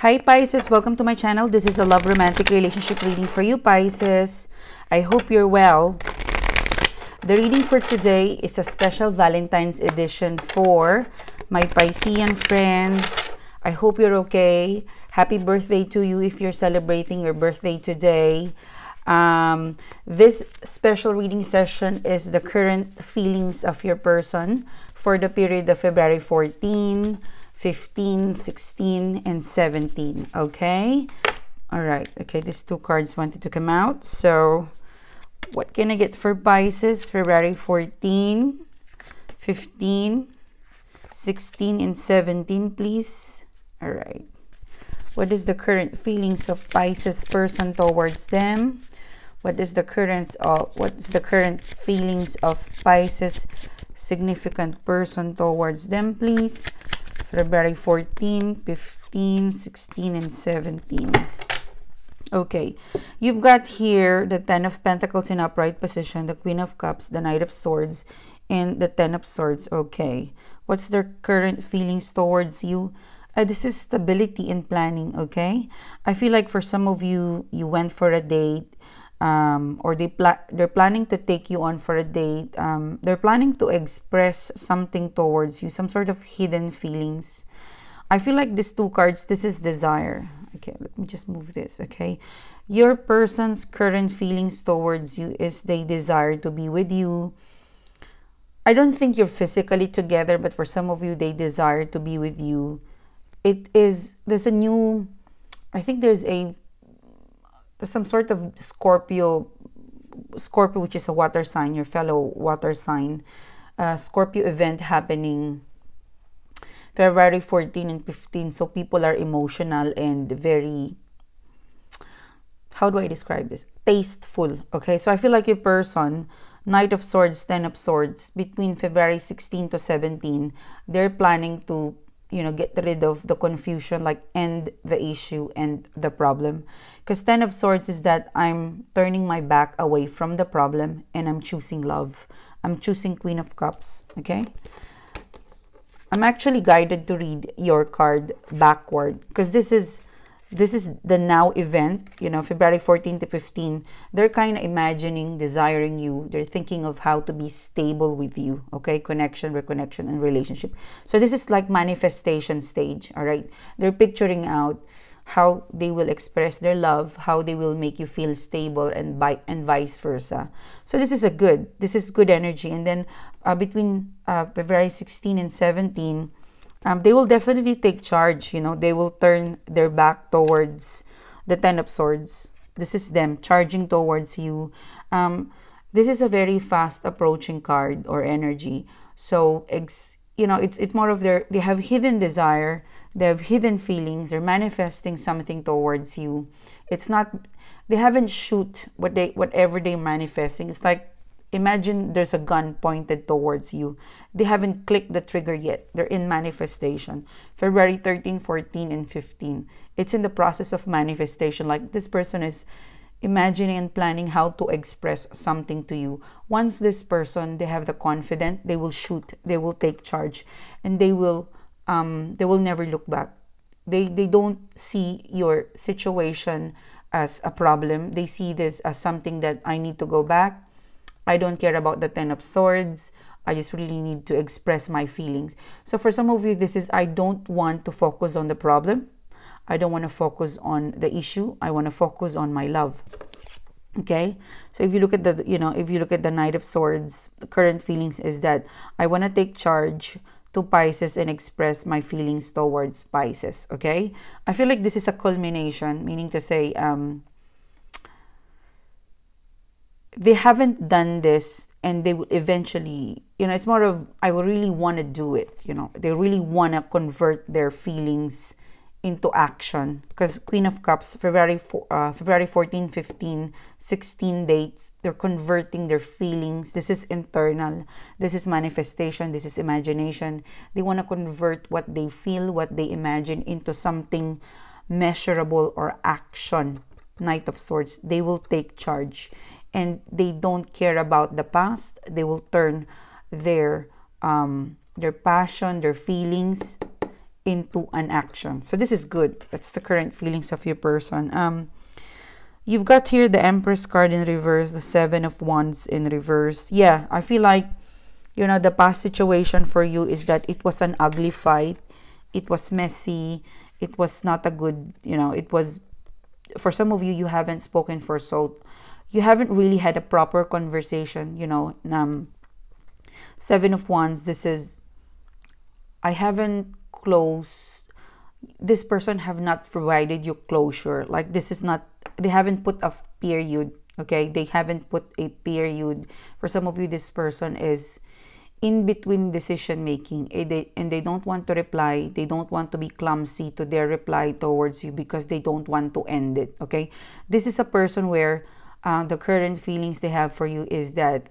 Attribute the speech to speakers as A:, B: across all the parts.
A: Hi Pisces, welcome to my channel. This is a love romantic relationship reading for you Pisces. I hope you're well. The reading for today is a special Valentine's edition for my Piscean friends. I hope you're okay. Happy birthday to you if you're celebrating your birthday today. Um, this special reading session is the current feelings of your person for the period of February 14, 15, 16, and 17. Okay? All right. Okay, these two cards wanted to come out. So, what can I get for Pisces? February 14, 15, 16, and 17, please. All right. What is the current feelings of Pisces person towards them? What is the current of what's the current feelings of Pisces significant person towards them, please? February 14, 15, 16, and 17. Okay, you've got here the Ten of Pentacles in upright position, the Queen of Cups, the Knight of Swords, and the Ten of Swords. Okay, what's their current feelings towards you? Uh, this is stability in planning, okay? I feel like for some of you, you went for a date, um, or they they're planning to take you on for a date. Um, they're planning to express something towards you, some sort of hidden feelings. I feel like these two cards, this is desire. Okay, let me just move this, okay? Your person's current feelings towards you is they desire to be with you. I don't think you're physically together, but for some of you, they desire to be with you. It is, there's a new, I think there's a some sort of Scorpio, Scorpio, which is a water sign, your fellow water sign, uh, Scorpio event happening February 14 and 15. So people are emotional and very, how do I describe this? Tasteful. Okay, so I feel like a person, Knight of Swords, Ten of Swords, between February 16 to 17, they're planning to you know get rid of the confusion like end the issue and the problem because ten of swords is that i'm turning my back away from the problem and i'm choosing love i'm choosing queen of cups okay i'm actually guided to read your card backward because this is this is the now event, you know, February 14 to 15. They're kind of imagining, desiring you. They're thinking of how to be stable with you, okay? Connection, reconnection, and relationship. So this is like manifestation stage, all right? They're picturing out how they will express their love, how they will make you feel stable, and by and vice versa. So this is a good, this is good energy. And then uh, between uh, February 16 and 17, um, they will definitely take charge. You know, they will turn their back towards the Ten of Swords. This is them charging towards you. Um, this is a very fast approaching card or energy. So, you know, it's it's more of their they have hidden desire, they have hidden feelings. They're manifesting something towards you. It's not they haven't shoot what they whatever they're manifesting. It's like imagine there's a gun pointed towards you. They haven't clicked the trigger yet. They're in manifestation. February 13, 14, and 15. It's in the process of manifestation. Like this person is imagining and planning how to express something to you. Once this person, they have the confidence, they will shoot, they will take charge, and they will um, they will never look back. They, they don't see your situation as a problem. They see this as something that I need to go back I don't care about the Ten of Swords. I just really need to express my feelings. So for some of you, this is I don't want to focus on the problem. I don't want to focus on the issue. I want to focus on my love. Okay, so if you look at the, you know, if you look at the Knight of Swords, the current feelings is that I want to take charge to Pisces and express my feelings towards Pisces. Okay, I feel like this is a culmination, meaning to say, um, they haven't done this and they will eventually you know it's more of i really want to do it you know they really want to convert their feelings into action. Because queen of cups february uh, february 14 15 16 dates they're converting their feelings. This is internal. This is manifestation. This is imagination. They want to convert what they feel what they imagine into something measurable or action. Knight of swords. They will take charge. And they don't care about the past. They will turn their um, their passion their feelings into an action. So this is good. That's the current feelings of your person. Um, you've got here the Empress card in reverse, the Seven of Wands in reverse. Yeah, I feel like, you know, the past situation for you is that it was an ugly fight. It was messy. It was not a good, you know, it was, for some of you, you haven't spoken for so, you haven't really had a proper conversation, you know. Um, Seven of Wands, this is, I haven't closed, this person have not provided you closure. Like this is not, they haven't put a period, okay? They haven't put a period. For some of you, this person is in between decision making eh, and they don't want to reply they don't want to be clumsy to their reply towards you because they don't want to end it okay this is a person where uh, the current feelings they have for you is that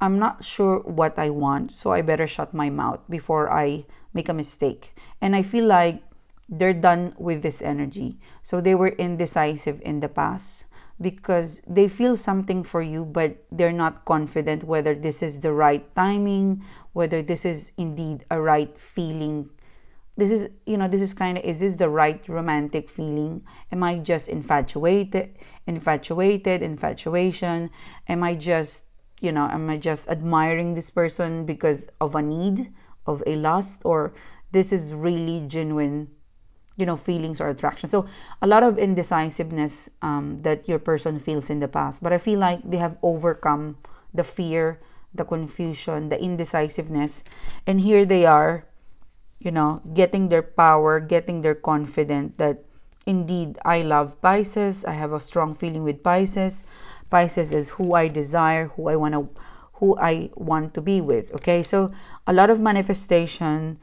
A: I'm not sure what I want, so I better shut my mouth before I make a mistake. And I feel like they're done with this energy. So they were indecisive in the past because they feel something for you, but they're not confident whether this is the right timing, whether this is indeed a right feeling. This is, you know, this is kind of, is this the right romantic feeling? Am I just infatuated, infatuated, infatuation? Am I just you know am i just admiring this person because of a need of a lust or this is really genuine you know feelings or attraction? So a lot of indecisiveness um, that your person feels in the past but i feel like they have overcome the fear the confusion the indecisiveness and here they are you know getting their power getting their confidence that indeed i love pisces i have a strong feeling with pisces Pisces is who I desire, who I want to who I want to be with. Okay, so a lot of manifestation,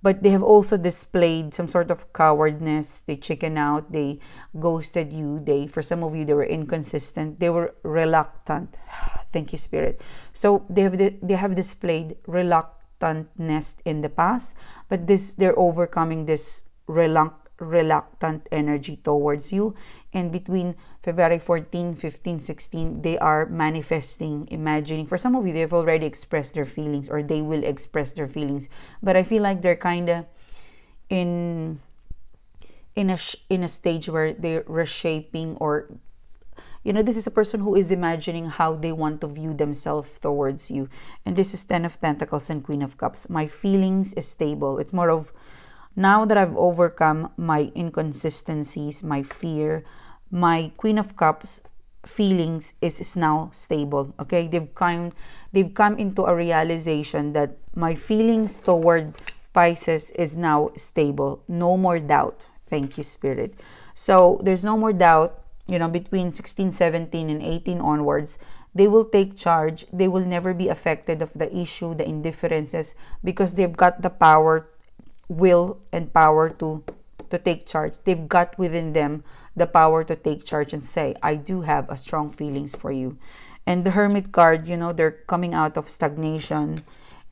A: but they have also displayed some sort of cowardness. They chicken out, they ghosted you. They, for some of you, they were inconsistent. They were reluctant. Thank you, Spirit. So they have they have displayed reluctantness in the past, but this they're overcoming this reluctant reluctant energy towards you and between February 14, 15, 16, they are manifesting, imagining. For some of you, they've already expressed their feelings or they will express their feelings. But I feel like they're kind of in in a in a stage where they're reshaping or you know this is a person who is imagining how they want to view themselves towards you and this is 10 of pentacles and queen of cups my feelings is stable it's more of now that I've overcome my inconsistencies, my fear, my Queen of Cups feelings is, is now stable. Okay, they've come they've come into a realization that my feelings toward Pisces is now stable. No more doubt. Thank you, Spirit. So there's no more doubt. You know, between 16, 17, and 18 onwards, they will take charge. They will never be affected of the issue, the indifferences, because they've got the power will and power to to take charge. They've got within them the power to take charge and say, I do have a strong feelings for you. And the Hermit card, you know, they're coming out of stagnation.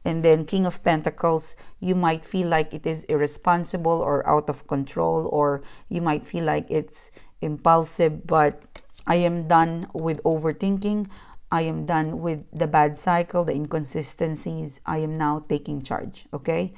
A: And then King of Pentacles, you might feel like it is irresponsible or out of control, or you might feel like it's impulsive, but I am done with overthinking. I am done with the bad cycle, the inconsistencies. I am now taking charge, okay?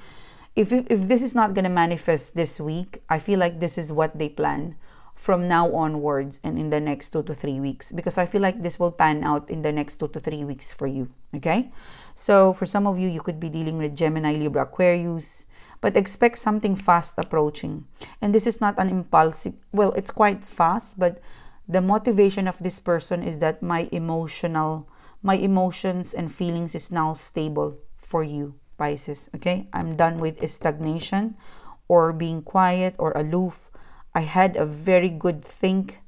A: If, if this is not going to manifest this week, I feel like this is what they plan from now onwards and in the next two to three weeks because I feel like this will pan out in the next two to three weeks for you. Okay? So for some of you, you could be dealing with Gemini, Libra, Aquarius, but expect something fast approaching. And this is not an impulsive, well, it's quite fast, but the motivation of this person is that my emotional, my emotions and feelings is now stable for you. Pisces. Okay, I'm done with stagnation or being quiet or aloof. I had a very good think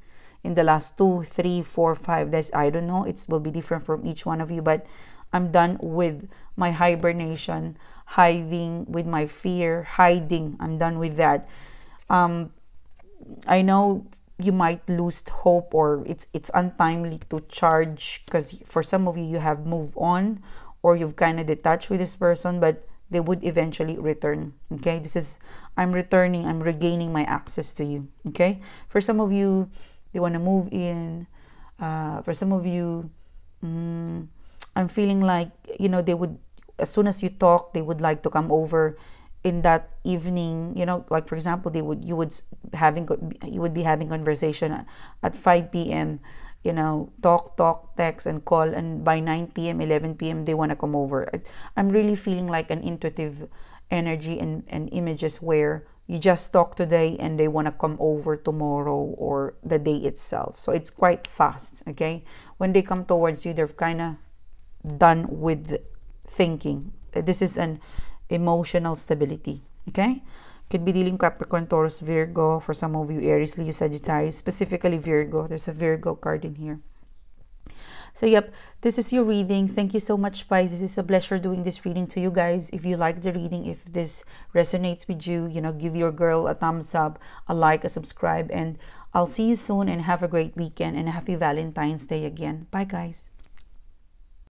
A: in the last two, three, four, five days. I don't know. It will be different from each one of you, but I'm done with my hibernation, hiding with my fear, hiding. I'm done with that. Um, I know you might lose hope or it's it's untimely to charge because for some of you you have moved on or you've kind of detached with this person, but they would eventually return. Okay, this is I'm returning, I'm regaining my access to you. Okay, for some of you, they want to move in. Uh, for some of you, mm, I'm feeling like you know they would as soon as you talk, they would like to come over in that evening you know like for example they would you would having you would be having conversation at 5 p.m you know talk talk text and call and by 9 p.m 11 p.m they want to come over i'm really feeling like an intuitive energy and, and images where you just talk today and they want to come over tomorrow or the day itself so it's quite fast okay when they come towards you they're kind of done with thinking this is an emotional stability. Okay? Could be dealing Capricorn, Taurus, Virgo. For some of you, Aries, Leo, Sagittarius. Specifically Virgo. There's a Virgo card in here. So, yep, this is your reading. Thank you so much, Pisces. It's a pleasure doing this reading to you guys. If you like the reading, if this resonates with you, you know, give your girl a thumbs up, a like, a subscribe, and I'll see you soon and have a great weekend and a happy Valentine's Day again. Bye, guys.